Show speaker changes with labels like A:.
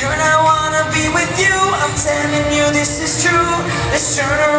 A: Girl, I wanna be with you. I'm telling you this is true. Let's turn around